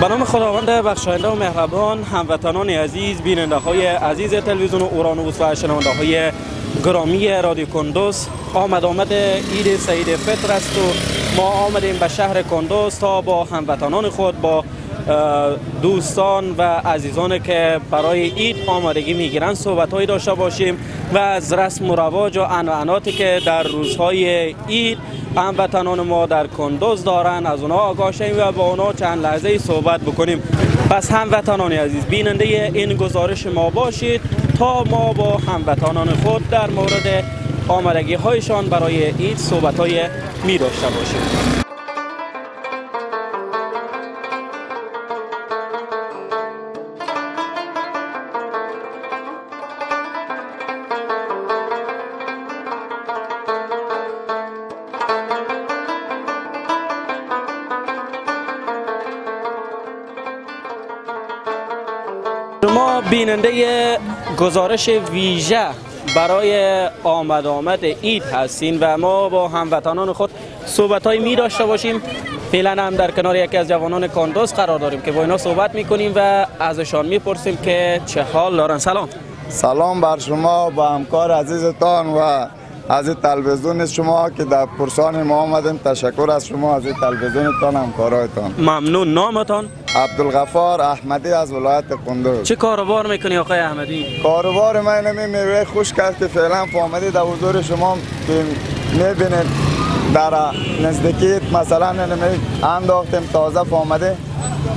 به نام خداوند بخشاینده و مهربان هموطنان عزیز بیننده های عزیز تلویزیون اورانوس و شنونده های گرامی رادیو کندوز. آمد آمد عید سعید فطر است و ما آمدیم به شهر کندوز تا با هموطنان خود با دوستان و عزیزان که برای عید آمادگی می‌گیرند صحبت داشته باشیم و از رسم و رواج و عنعناتی که در روزهای عید هموطنان ما در کندوز دارن. از اونها آگاه و با اونها چند لحظه صحبت بکنیم. پس هموطنان عزیز بیننده این گزارش ما باشید تا ما با هموطنان خود در مورد آمدگی هایشان برای عید صحبت های می داشته باشیم. شما بیننده گزارش ویژه برای آمد آمد عید هستین و ما با هموطنان خود صحبت های می داشته باشیم. فعلا هم در کنار یکی از جوانان کاندوز قرار داریم که با اینا صحبت می کنیم و ازشان می پرسیم که چه حال دارن. سلام. سلام بر شما با همکار عزیزتان و از تلویزیون شما که در پرسان ما آمدیم تشکر از شما از تلویزیونتان همکارایتان. ممنون. نامتان؟ عبدالغفار احمدی از ولایت قندوز چه کاروبار می‌کنی آقای احمدی؟ کاروبار من نمی میوه خوش کرد که فعلا فامدی در حضور شما می‌بینید در نزدیکی مثلا نمی انداختیم تازه فامده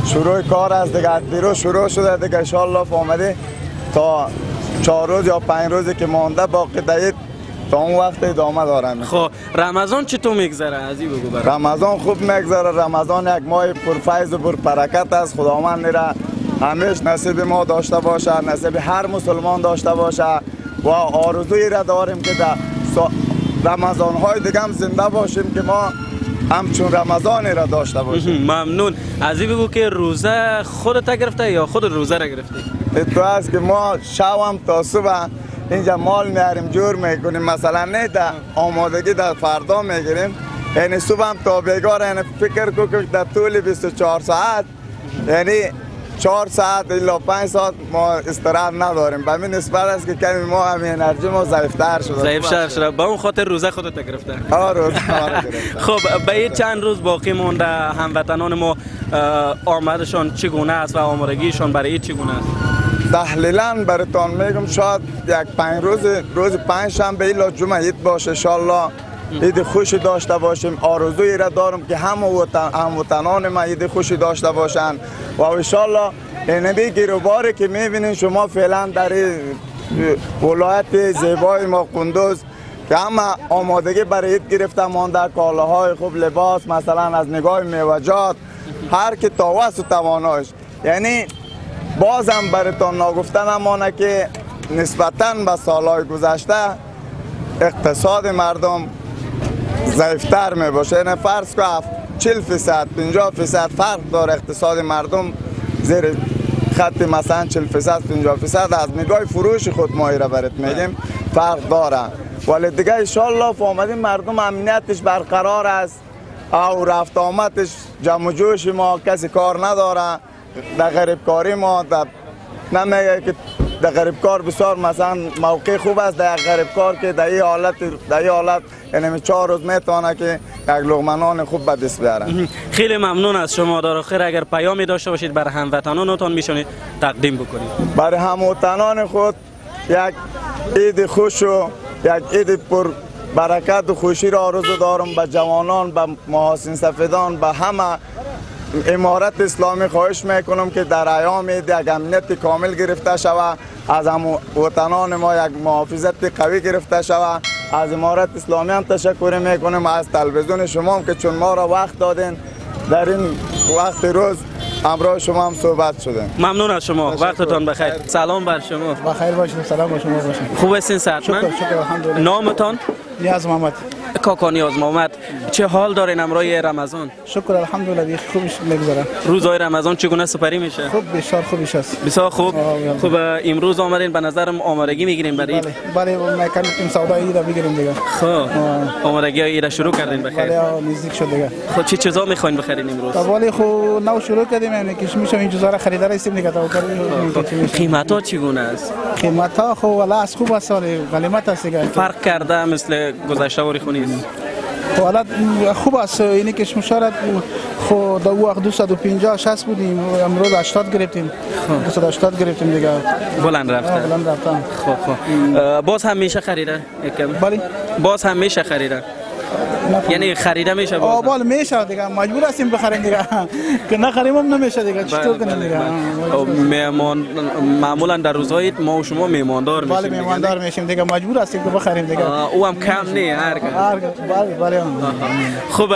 شروع کار از دیگه دیرو شروع شده دیگه انشالله فامده تا چهار روز یا پنج روزی که مانده باقی دهید تا اون وقت ادامه دارم. خب رمضان چطور میگذره؟ ازی بگو برای رمضان خوب میگذره. رمضان یک ماه پرفیض و پرپرکت است. خداوند میره همیش نصیب ما داشته باشه نصیب هر مسلمان داشته باشه. و آرزوی را داریم که در رمضان های دیگه هم زنده باشیم که ما همچون رمضانی را داشته باشیم. ممنون. ازی بگو که روزه خودت گرفته یا خود روزه را گرفته تو است که ما شوام تا صبح اینجا مال میاریم جور می‌کنیم. مثلا نه در آمادگی در فردا می‌گیریم. یعنی صبح هم تا بیگار یعنی فکر کو که در طول 24 ساعت یعنی 4 ساعت الا 5 ساعت ما استراحت نداریم. به این نسبت است که کمی ما هم انرژی ما ضعیفتر شده. ضعیفتر شده. با اون خاطر روزه خودت گرفته. ها روزه خب به چند روز باقی مونده. هموطنان ما آمدشان چگونه است و آمادگیشان برای چگونه است؟ تحلیلا براتون میگم شاید یک پنج روز روز پنج شنبه ایلا جمعه عید باشه انشالله عید خوشی داشته باشیم. آرزوی را دارم که هم وطنان ما عید خوشی داشته باشن. و انشالله اینبی گیروباری که می‌بینین شما فعلا در ولایت زیبای ما قندوز که همه آمادگی برای عید گرفته مانده کالاهای خوب لباس مثلا از نگاه میوجات هر که تاوست و تواناش یعنی بازم براتون نگفتن امانه که نسبتا به سالهای گذشته اقتصاد مردم ضعیفتر می باشه یعنی فرض که 40 فیصد 50 فیصد فرق داره اقتصاد مردم زیر خط مثلا 40 فیصد 50 فیصد. از نگاه فروش خود ماهی را برات میگیم فرق داره. ولی دیگه انشالله فهمیدیم مردم امنیتش برقرار است. او رفت آمدش جمع جوش ما کسی کار نداره. در غریب کاری ما در نمیگه که در غریب کار بسیار مثلا موقع خوب است در غریب کار که در این حالت در این حالت یعنی چهار روز می‌تونه که یک لغمنان خوب به دست بیارن خیلی ممنون از شما در آخر. اگر پیامی داشته باشید برای هموطنانتان میشونید تقدیم بکنید. برای هموطنان خود یک عید خوش و یک عید پر برکت و خوشی را آرزو دارم. به جوانان به محاسن سفیدان به همه امارت اسلامی خواهش می‌کنم که در ایام یک امنیت کامل گرفته شود. از هم وطنان ما یک محافظت قوی گرفته شود. از امارت اسلامی هم تشکر می‌کنم. از تلویزیون شما هم که چون ما را وقت دادین در این وقت روز همراه شما هم صحبت شده. ممنون از شما. وقتتان بخیر. سلام بر شما. بخیر باشید سلام بر شما باشید خوب هستین صحتمند؟ شکر شکر. الحمدلله. نامتان؟ نیاز محمد. کاکا نیاز محمد چه حال دارین امروز رمضان؟ شکر الحمدلله دیگه خوبش میگذره روزهای رمضان چگونه سپری میشه؟ خوب بسیار خوبش است بسیار خوب. خوب امروز آمدین به نظرم آمادگی می‌گیرین برای بله بله ما تیم سودا ایده بگیریم دیگه. خب آمادگی های را شروع کردین بخیر بله نزدیک شد دیگه. خب چه چیزا می‌خواین بخرین امروز؟ تا ولی خو نو شروع کردیم یعنی که میشه این چیزا را خریدار هستیم دیگه کردیم قیمت ها چگونه است؟ قیمت ها خو والا از خوب است ولی غلیمت است دیگه. فرق کرده مثل گذشته وری خونیست حالا خوب است. اینی که مشارت خو دو وقت 250 60 بودیم. امروز 80 گرفتیم. 280 گرفتیم دیگه. بلند آه، رفته بلند رفتن. خب خب. باز هم میشه خریده یکم. بله. باز هم میشه خریده یعنی خریده میشه. آبال میشه دیگه. مجبور هستیم بخریم دیگه. که نخریم هم نمیشه دیگه. چطور بله، کنیم بله، دیگه؟ بله. خب، مهمان معمولا در روزهای ما و شما میماندار بله میشیم دیگه. میماندار میشیم دیگه. مجبور هستیم که بخریم دیگه. او هم کم نه هر بله بله. خب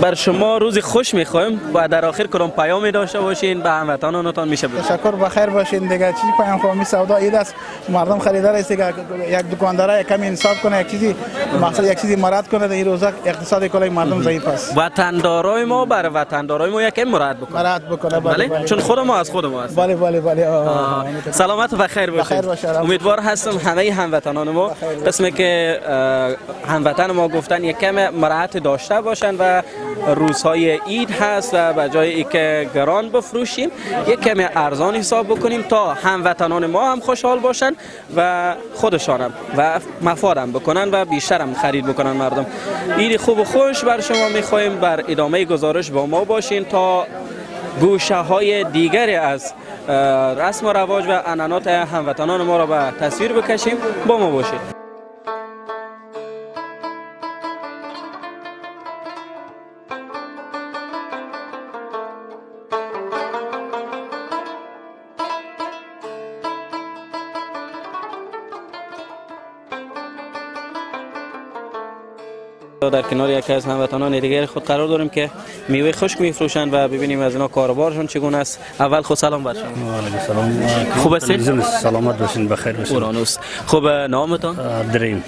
بر شما روز خوش می‌خوایم. و در آخر کدام پیامی داشته باشین. به هموطنانتان میشه بود تشکر بخیر باشین دیگه. چیزی پیام خواهی سودا اید است مردم خریدار است یک دکاندار یک کمی انصاف کنه یک چیزی مقصد یک چیزی مراد کنه در این روزا اقتصاد کلای مردم ضعیف است. وطندارای ما بر وطندارای ما یکم مراد بکنه. مراد بکنه. بله بله؟ چون خود ما از خود ما است بله بله بله. سلامت و بخیر باشید. امیدوار هستم همه هموطنان ما قسمی که هموطن ما گفتن یک کم مراعات داشته باشن و روزهای عید هست و به جای ای که گران بفروشیم یک کم ارزان حساب بکنیم تا هموطنان ما هم خوشحال باشن و خودشان هم و مفادم بکنن و بیشتر هم خرید بکنن مردم. عید خوب و خوش بر شما می‌خواهیم. بر ادامه گزارش با ما باشین تا گوشه های دیگری از رسم و رواج و عنعنات هموطنان ما را به تصویر بکشیم. با ما باشید در کنار یکی از هموطنان دیگر خود قرار داریم که میوه خشک میفروشند و ببینیم از اینا کاروبارشون چگونه است. اول خود سلام بر شما. سلام خوب هستید؟ سلامت باشین. بخیر باشین. اورانوس. خب نامتان؟ دریم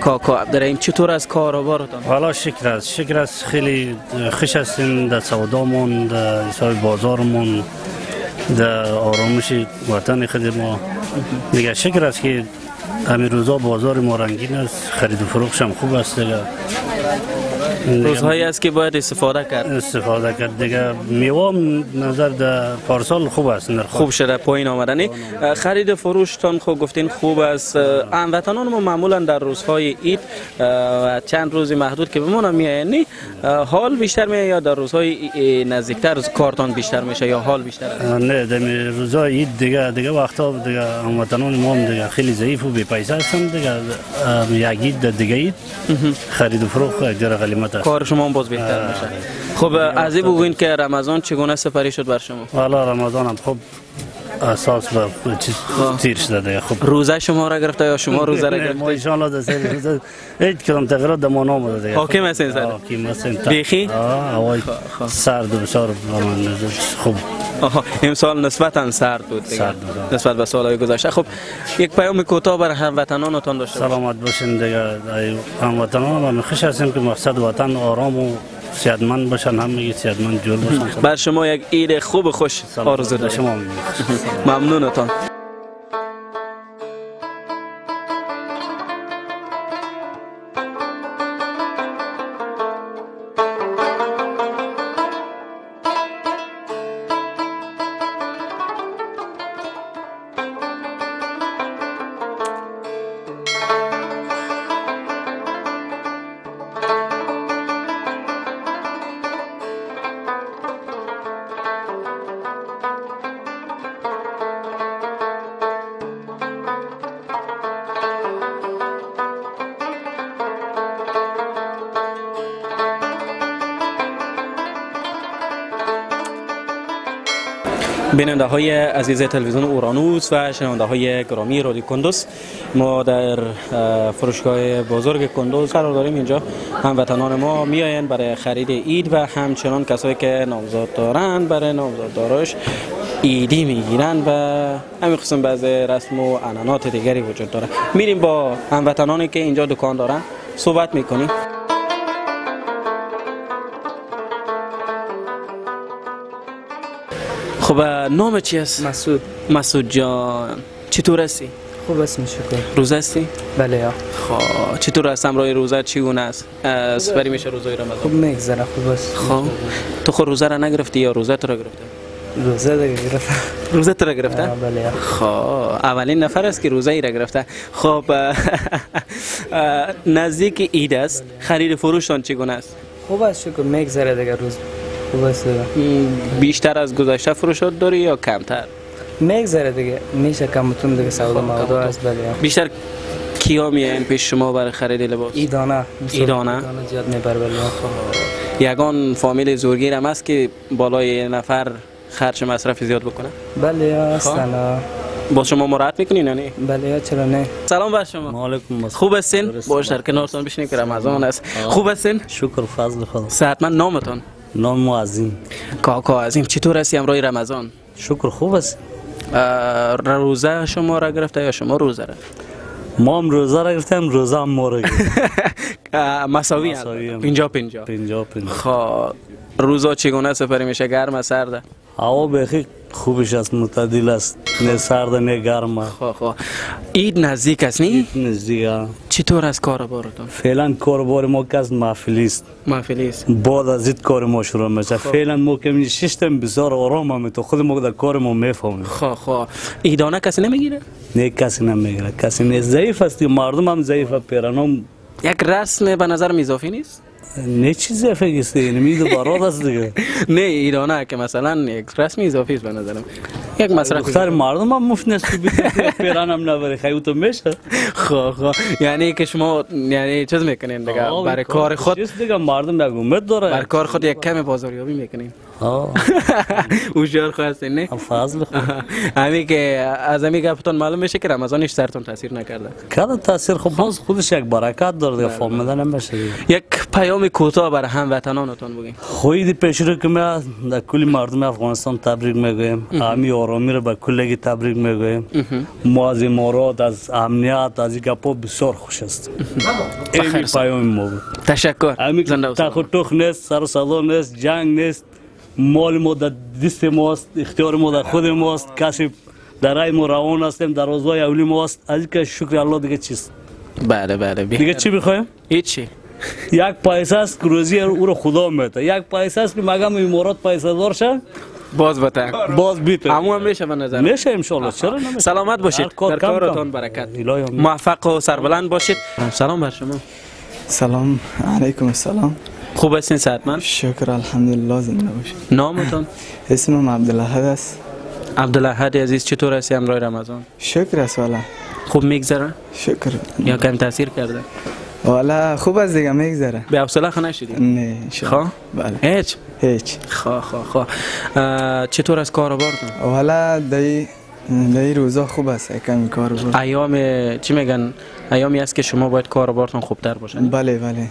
کاکا عبدالرحیم چطور از کاروبارتان؟ حالا شکر است. شکر است. خیلی خوش هستیم. در سودامون در حساب بازارمون در آرامش وطن خود ما. دیگه شکر است که همین روزا بازار ما رنگین است. خرید و فروش هم خوب است. دیگه روزهایی است که باید استفاده کرد. استفاده کرد. دیگه میوه نظر در پارسال خوب است. نرخ خوب شده پایین آمدنی. خرید فروشتان خوب گفتین خوب است. هموطنان ما معمولا در روزهای عید و چند روز محدود که بمانم میایینی حال بیشتر میاد یا در روزهای نزدیکتر کارتان بیشتر میشه یا حال بیشتر؟ نه در روزای عید دیگه دیگه وقتا دیگه هموطنان ما دیگه خیلی ضعیف و بی پیسه هستن دیگه. یک عید دیگه عید خرید و فروخت یک غلیمت است کار شما هم باز بهتر میشه. خب از این بگوین که رمضان چگونه سپری شد بر شما؟ حالا رمضان هم خوب اساس چیز تیر شده دیگه خوب روزه شما را گرفته یا شما روزه را نه، ما گرفته؟ انشاءالله در سه روزه هیچ کدام تغییرات در ما نامده دیگه حاکم هستین سر؟ حاکم هستین بیخی؟ هوای سرد و بسیار خوب آها امسال نسبتا سرد بود دیگه. سرد بود. نسبت به سالهای گذشته. خب یک پیام کوتاه برای هموطنانتان داشته سلامت باشین دیگه ای هموطنان. ما خوش هستیم که مقصد وطن آرام و صحتمند باشن همه صحتمند جور باشن. بر شما یک عید خوب خوش آرزو دارم. شما ممنونتان. بیننده های عزیز تلویزیون اورانوس و شنونده های گرامی رادیو کندوز. ما در اه، فروشگاه بزرگ کندوز قرار داریم اینجا. هموطنان ما میآیند برای خرید عید و همچنان کسایی که نامزاد دارند برای نامزاد داراش ایدی می‌گیرند و همین خصوص بعض رسم و عنعنات دیگری وجود داره میریم با هموطنانی که اینجا دکان دارن صحبت می‌کنیم. خب نام چی است؟ مسعود. مسعود جان. چطور هستی؟ خوب است شکر. روزه هستی؟ بله یا خب چطور است؟ امرای روزه چگونه است؟ سپری میشه خوب رمضان میگذره خوب است. خب تو خود روزه را نگرفتی یا روزه تو را گرفته؟ روزه دیگه گرفتم. روزه تو را گرفته؟ بله یا خب اولین نفر است که روزه ای را گرفته. خب نزدیک عید است. خرید فروشتان چگونه است؟ خوب است شکر. میگذره دیگه روز. بیشتر از گذشته فروشات داری یا کمتر؟ میگذره دیگه. میشه کمتون دیگه سودا مودا است بله بیشتر کیا میاین پیش شما برای خرید لباس؟ ایدانه. ایدانه؟ ایدانه زیاد میبر بله یا یگان فامیل زورگیر هم است که بالای نفر خرچ مصرف زیاد بکنه؟ بله یا هستن. با شما مراعات می‌کنین یا نه؟ بله یا چرا نه؟ سلام بر شما. علیکم خوب هستین؟ باش در کنارتون بشینید که رمضان است. خوب هستین؟ شکر فضل خدا صحتمند نامتون. نام معظم. کاکا عظیم چطور هستی امروز رمضان؟ شکر خوب است روزه شما را گرفته یا شما روزه را؟ ما هم روزه را گرفتیم روزه هم ما را گرفت. اه، مساوی هم. پینجا پینجا پنجاه پنجاه. خب روزا چگونه سپری میشه؟ گرم سرده. هوا بخی خوبش است معتدل است نه سرد نه گرم خب خب. عید نزدیک است نی نزدیک چطور از کار بارتون فعلا کاربار ما که از محفلی است. محفلی است. بعد از این کار ما شروع میشه. فعلا ما که ششتم بسیار آرام هم تو خود ما در کار ما می‌فهمیم. خب خب. ایدانه کسی نمی‌گیره؟ نه کسی نمی‌گیره. کسی نه. ضعیف است مردم هم ضعیف پیرانم یک رسم به نظر اضافی نیست؟ نه چیز است یعنی میدو برات است دیگه. نه ایرانه که مثلا یک رسم اضافی است به نظرم. یک مصرف دختر مردم هم مفت نیست پیران هم نبره خیلی تو میشه. خب خب. یعنی که شما یعنی چیز می‌کنین دیگه؟ برای کار خود چیز دیگه مردم یک امید داره. برای کار خود یک کم بازاریابی می‌کنین. هوشیار خود هستین نه فضل همین که از همین گفتون معلوم میشه که رمضانش سرتون تاثیر نکرده. کار تاثیر خب باز خودش یک برکت داره دیگه فهمیدن نمیشه دیگه. یک پیام کوتاه برای هموطنانتون بگین خوید پیش رو که ما در کل مردم افغانستان تبریک می‌گویم. امی آرامی رو به کلگی تبریک می‌گویم. ما از امارات از امنیت از این گپا بسیار خوش است این پیام ما بود. تشکر. امی زنده و تخ و سلامت. توخ نیست سر و صدا نیست جنگ نیست. مال ما در دست ماست اختیار ما در خود ماست. کسی در رای ما روان هستیم در روزای اولی ماست از اینکه شکر الله دیگه چیست؟ بله بله دیگه. چی می‌خوایم؟ هیچی. یک پیسه است که روزی او رو خدا میده. یک پیسه است که مگم امارات پیسه دار شه؟ باز بتن باز بیته همو هم میشه به نظر میشه انشالله. چرا نمیشه؟ سلامت باشید. کار در کارتان. برکت. موفق و سربلند باشید. سلام بر شما. سلام. علیکم السلام. خوب هستین صحتمند؟ شکر الحمدلله زنده باشید نامتون؟ اسمم عبدالحد است. عبدالحد عزیز چطور هستی امروز رمضان؟ شکر است والا. خوب میگذره؟ شکر. یا کم تاثیر کرده؟ والا خوب از دیگه میگذره. به حوصله خو نشدی نه انشاءالله. خب؟ بله. هیچ؟ هیچ. خب خب خب. اه، چطور از کاروبارتون؟ والا دی دی روزا خوب است کمی کار بود ایام چی میگن؟ ایامی است که شما باید کاروبارتون خوبتر باشه بله بله.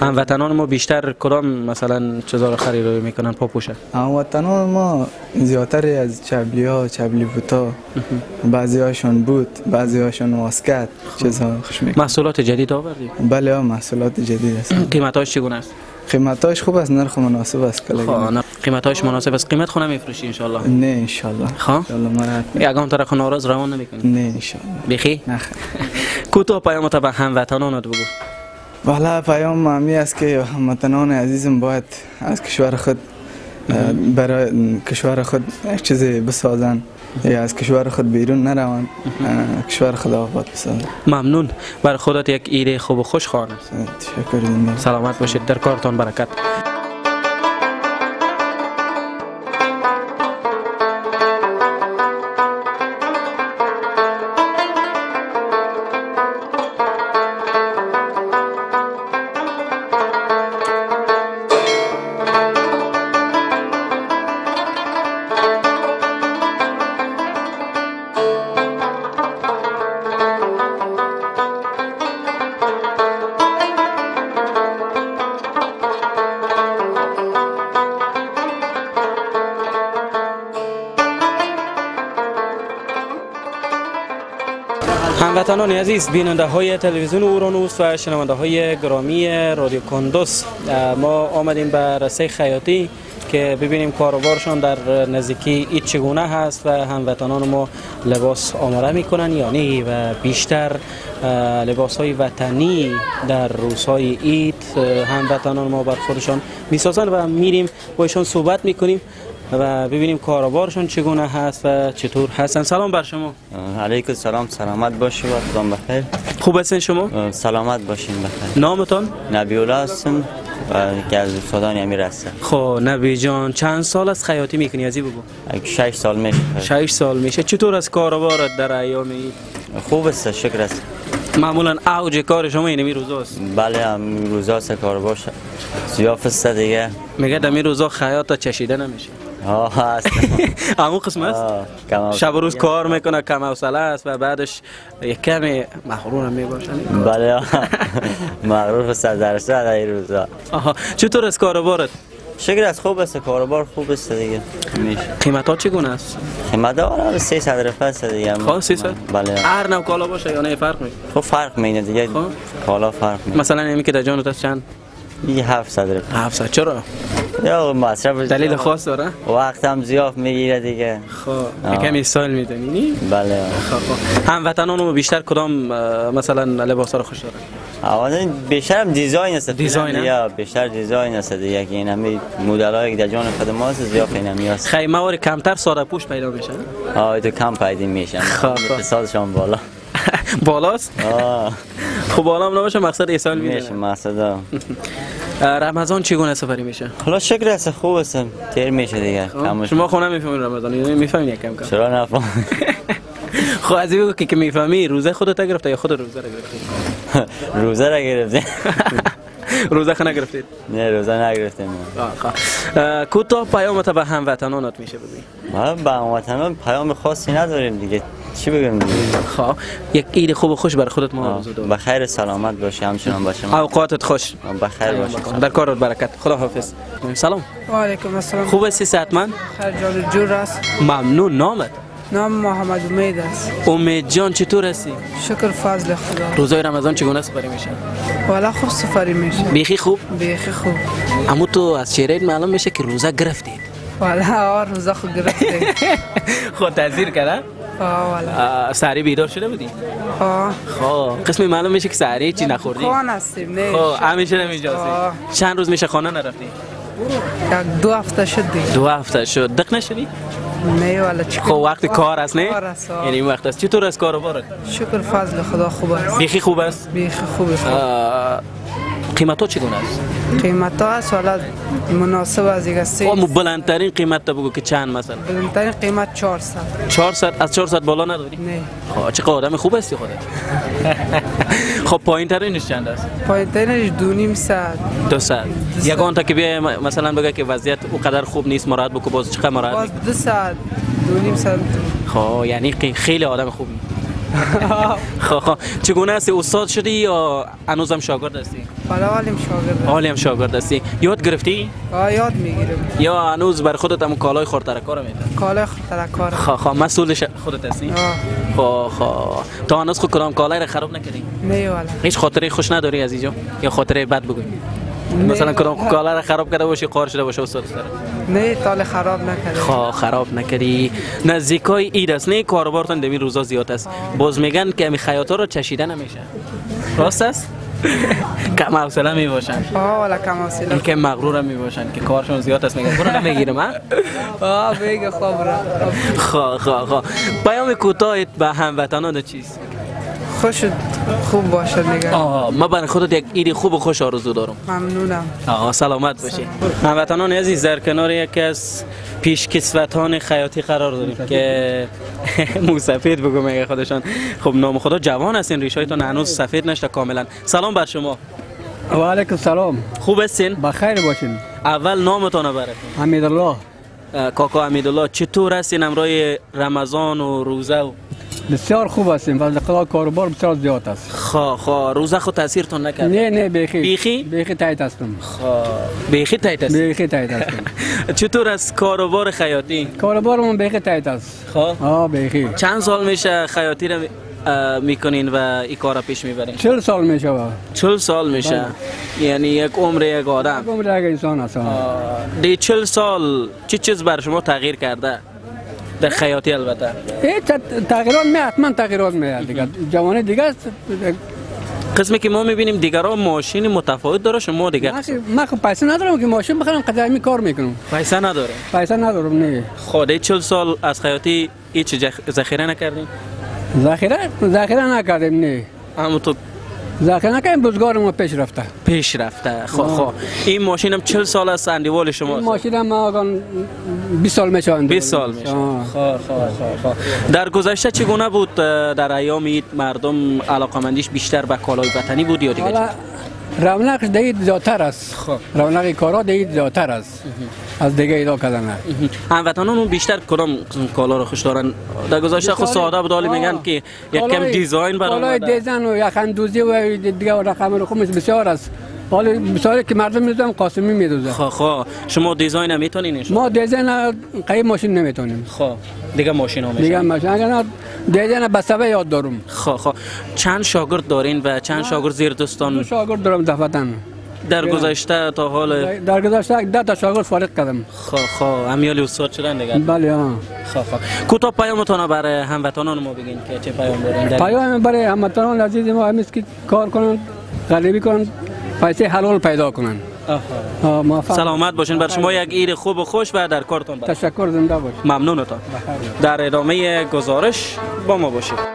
هموطنان ما بیشتر کدام مثلا چیزا رو خریداری می‌کنن؟ پاپوشه. هموطنان ما زیادتر از چبلی ها چبلی بوتا بعضی هاشون بود بعضی هاشون واسکت چیزها خوش می‌کنه محصولات جدید آوردی؟ بله ها محصولات جدید است قیمتاش چگونه است؟ قیمتاش خوب است نرخ مناسب است کلا خب قیمتاش مناسب است. قیمت خو نمیفروشی ان شاء الله نه انشالله. خب؟ انشالله مرد یگان طرف ناراض روان نمی‌کنی. نه انشالله. بخی نه خیر. کوتاه پیام تا به هموطنانت بگو. والا پیام مامی است که هموطنان عزیزم باید از کشور خود برای کشور خود یک چیزی بسازن یا از کشور خود بیرون نروند کشور خود آباد بسازن. ممنون. بر خودت یک ایده خوب و خوش خواهد تشکر سلامت باشید. در کارتان برکت. هموطنان عزیز بیننده های تلویزیون اورانوس و شنونده های گرامی رادیو کندوس ما آمدیم به رسه خیاطی که ببینیم کاروبارشان در نزدیکی ایت چگونه هست و هموطنان ما لباس آماده می‌کنن یا نه و بیشتر لباس های وطنی در روزهای ایت هموطنان ما بر خودشان می‌سازن و میریم با ایشان صحبت می‌کنیم. و ببینیم کاروبارشون چگونه هست و چطور هستن. سلام بر شما. علیکم سلام سلامت باشی و خدا بخیر خوب هستین شما؟ سلامت باشین بخیر نامتون؟ نبی الله هستم و یکی از استادان امیر هستم. خب نبی جان چند سال از خیاطی می‌کنی ازی بگو شش سال میشه. شش سال میشه. چطور از کاروبارت در ایام خوب است شکر است. معمولا اوج کار شما اینمی روزاست بله هم روزاست کاروبار زیاف است دیگه. میگه دمی روزا خیاط چشیده نمیشه. آه هست. همون قسم است شب و روز کار می‌کنه کم حوصله است و بعدش یک کمی مغرور هم می‌باشن بله مغرور صد درصد این روزا. آها. چطور است کاروبارت؟ شکر از خوب است. کاروبار خوب است دیگه. میشه. قیمت ها چگونه است؟ قیمت ها 300 رفت است دیگه. خب 300 بله. هر نوع کالا باشه یا نه فرق می خب فرق مینه دیگه. خب. کالا فرق می مثلا نمی که در است چند؟ یه 700 رفت 700 چرا؟ یا مصرف دلیل خاص داره؟ وقت هم زیاف می‌گیره دیگه. خب کمی استایل می‌دونی نی؟ بله. خب خب. هموطنان بیشتر کدام مثلا لباس رو خوش دارن؟ اولا بیشتر هم design است. design یا بیشتر design است دیگه. که این همه مدل هایی که در جان خود ما است زیاد این همی است خیمه وار کمتر ساده پوش پیدا میشن آه تو کم پیدا میشن. خب. اقتصادشان بالا. بالاست؟ خب بالا هم نباشه مقصد ایسال میده میشه مقصد رمضان چگونه سفری میشه؟ حالا شکر است خوب است. تیر میشه دیگه. شما خونه می‌فهمید رمضان. یعنی می‌فهمید کم کم. چرا نفهم خب از بگو که می‌فهمی روزه خودت گرفته یا خود روزه رو گرفتی؟ روزه را گرفته روزه خونه گرفتید نه روزه نگرفتیم کوتاه پیامت به هموطنانت میشه بگی ما به هموطنان پیام خاصی نداریم دیگه. چی بگم دیگه؟ خب یک عید خوب و خوش بر خودت ما دارم بخیر سلامت باشی همچنان باشه اوقاتت خوش. بخیر باشی. در کارت برکت. خدا حافظ سلام. و علیکم السلام. خوب هستی صحتمند خیر جان جور است. ممنون. نامت؟ نام محمد امید است. امید جان چطور هستی؟ شکر فضل خدا. روزای رمضان چگونه سپری میشه؟ والا خوب سفری میشه. بیخی خوب؟ بیخی خوب. اما تو از چهره معلوم میشه که روزه گرفتید. والا روزه خود گرفتید. خود تاثیر کرده آه ساری بیدار شده بودی؟ آه. خب قسمی معلوم میشه که ساری چی نخوردی؟ خان هستیم نه. خب همیشه نمیجازی چند روز میشه خانه نرفتی؟ یک دو هفته شد دیگه. دو هفته شد. دق نشدی؟ نه والا چیکار؟ خب وقت کار است نه؟ کار یعنی این وقت است. چطور است کاروبارت شکر فضل خدا خوب است. بیخی خوب است؟ بیخی خوب است. قیمت ها چگونه است؟ قیمت ها است والا مناسب از دیگه سه خب بلندترین قیمت بگو که چند مثلا؟ بلندترین قیمت 400 400 از 400 بالا نداری؟ نه. خب چه آدم خوب هستی خودت. خب پایین ترینش چند است؟ پایین ترینش دو نیم ساعت. دو ساعت. یگان تا که بیا مثلا بگه که وضعیت اونقدر خوب نیست مراد بکو باز چقدر مراد؟ باز دو ساعت. دو نیم ساعت. خب یعنی خیلی آدم خوبی خب خب. چگونه هستی؟ استاد شدی یا هنوزم شاگرد هستی؟ حالا حالیم شاگرد حالیم شاگرد هستی. یاد گرفتی؟ آه یاد می‌گیرم یا هنوز بر خودت هم کالای خورتر کار میده کالای خورتر کار خب خب. مسئول خودت هستی؟ خب خب. تا هنوز خود کدام کالای را خراب نکردی؟ نه والا هیچ خاطره خوش نداری از اینجا یا خاطره بد بگوی مثلا کدام کالا را خراب کرده باشی قار شده باشه استاد. سر نه تال خراب نکردی. خب خراب نکردی. نزدیکای اید است نه کاروبارتون دمی روزا زیاد است. باز میگن که می خیاطا رو چشیده نمیشه. راست است؟ کم حوصله می باشن آه والا کم حوصله. که مغرور می باشن که کارشون زیاد است میگن برو نمی‌گیرم ها؟ آه بگه خوب را. خب خب خب. پیام کوتاهت به هموطنان چیست؟ خوش خوب باشه دیگه. آه ما برای خودت یک ایدی خوب و خوش آرزو دارم. ممنونم. آه سلامت باشی. هموطنان عزیز در کنار یکی از پیش کسوتان خیاطی قرار داریم که مو سفید بگو میگه خودشان. خب نام خدا جوان هستین ریشایتون هنوز سفید نشده کاملا. سلام بر شما. و علیکم سلام. خوب هستین؟ بخیر باشین. اول نامتون براتون. حمیدالله کاکا حمیدالله چطور هستین؟ امرای رمضان و روزه و بسیار خوب هستیم فضل خدا کاروبار بسیار زیاد است. خا خا روزه خود تاثیرتون نکرد نه نه بیخی. بیخی؟ بیخی tight هستم. خا بیخی tight است بیخی tight هستم. چطور است کاروبار خیاطی؟ کاروبارمون بیخی tight است. خا آه بیخی. چند سال میشه خیاطی رو اه، می‌کنین و این کار را پیش می‌برین؟ چل سال میشه و. چل سال میشه. یعنی یک عمر یک آدم. عمر یک انسان است دی چل سال چی چیز بر شما تغییر کرده؟ در خیاطی البته. تغییرات می حتما تغییرات می دیگه. جوانی دیگه است. قسمی که ما می‌بینیم دیگران ماشین متفاوت داره شما دیگه من خب- پیسه ندارم که ماشین بخرم قدمی کار می‌کنم. پیسه نداره پیسه ندارم نه. خود چل سال از خیاطی هیچ ذخیره نکردین؟ ذخیره؟ ذخیره نکردیم نه. اما تو ذخیره نکردیم روزگار ما پیش رفته. پیش رفته. خب خب. این ماشین هم 40 سال است اندیوال شما این ماشین هم الان 20 سال میشه 20 سال میشه. خب خب خب خب. در گذشته چگونه بود؟ در ایام مردم علاقمندیش بیشتر به کالای وطنی بود یا دیگه حالا رونق دید زیادتر است. خب. رونق کارا دید زیادتر است. از دیگه ایدا کردن هموطنان اون بیشتر کدام کالا رو خوش دارن؟ در گذشته خود ساده بود میگن که یک کم کالای- دیزاین کالای برآمده دیزاین و یک اندوزی و دیگه رقم رقم بسیار است. حالا بسیاری که مردم می‌دونم قاسمی میدوزه. خب خب. شما دیزاین هم می‌تونین ما دیزاین قیب ماشین نمی‌تونیم. خب. دیگه ماشین ها دیگه ماشین. اگر نه دیزاین بسوه یاد دارم. خب خب. چند شاگرد دارین و چند شاگرد زیر دو دوستان شاگرد دارم دفتن در گذشته تا حال در گذشته ده تا شاگرد فارغ کردم. خب خب. امیالی استاد شدن دیگه. بله ها خب خب. کوتاه پیامتون برای هموطنان ما بگین که چه پیام دارین پیام برای هموطنان عزیز ما همیست که کار کنن غریبی کنن پیسه حلال پیدا کنن. سلامت باشین بر شما. یک عید خوب و خوش و در کارتون بر تشکر زنده باش ممنونتان در ادامه گزارش با ما باشید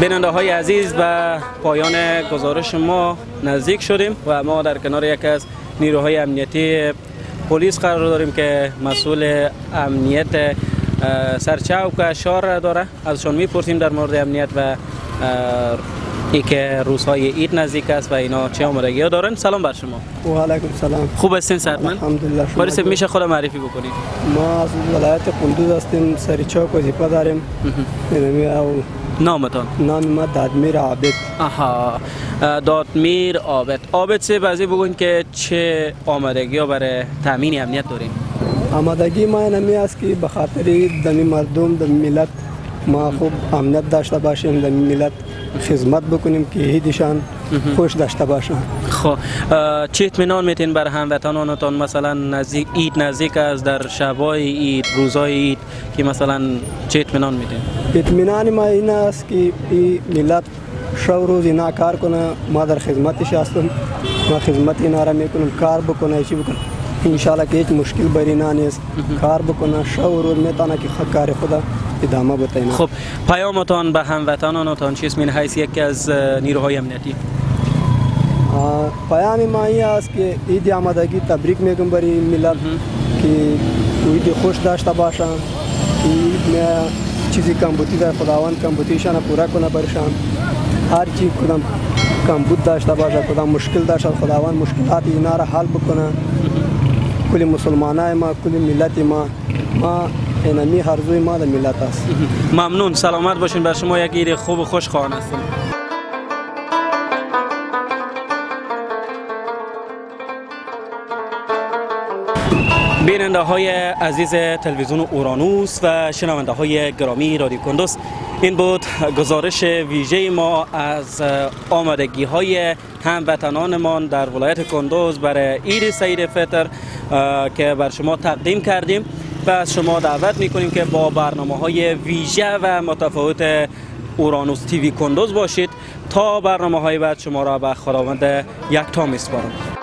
بیننده های عزیز و پایان گزارش ما نزدیک شدیم و ما در کنار یکی از نیروهای امنیتی پلیس قرار داریم که مسئول امنیت سرچوک شهر را داره. ازشان می‌پرسیم در مورد امنیت و ای که روزهای عید نزدیک است و اینا چه آمادگی ها دارن. سلام بر شما. و علیکم سلام. خوب هستین صحتمند الحمدلله شما پاریس میشه خود معرفی بکنید ما از ولایت قندوز هستیم سری چوک وظیفه داریم. او نامتان نام ما دادمیر عابد. آها. دادمیر آبد آبد سه بعضی بگوین که چه آمادگی ها برای تامین امنیت دارین آمادگی ما اینمی است که به خاطر دمی مردم دمی ملت ما خوب امنیت داشته باشیم دمی ملت خدمت بکنیم که هیدشان خوش داشته باشن. خب چه اطمینان میتین بر هموطنانتان؟ مثلا نزدیک عید نزدیک است در شبای عید روزای عید که مثلا چه اطمینان میتین؟ اطمینان ما این است که این ملت شو روز اینا کار کنه ما در خدمتش هستم ما خدمت اینا را می‌کنم کار بکنه چی بکنه؟ انشالله که هیچ مشکل بر اینا نیست. کار بکنه شو روز می‌تونه که کار خدا ادامه اینا. خب پیامتان به هموطنانتان چیست؟ من حیث یکی از نیروهای امنیتی. پیام ما این است که عید آمادگی تبریک میگم برای ملت که عید خوش داشته باشن که چیزی کمبودی در خداوند کمبودیشان پورا کنه برشان. هر چی کدام کمبود داشته باشه کدام مشکل داشته خداوند مشکلات اینا را حل بکنه. کل مسلمانای ما کل ملت ما ما اینمی هرزوی ما در ملت است. ممنون. سلامت باشین. بر شما یک عید خوب و خوش خواهان هستیم بیننده های عزیز تلویزیون اورانوس و شنونده های گرامی رادیو کندوس این بود گزارش ویژه ما از آمادگی های هموطنانمان در ولایت کندوز برای عید سعید فطر که بر شما تقدیم کردیم و از شما دعوت می‌کنیم که با برنامه های ویژه و متفاوت اورانوس تیوی کندوز باشید تا برنامه های بعد شما را به خداوند یکتا میسپارم.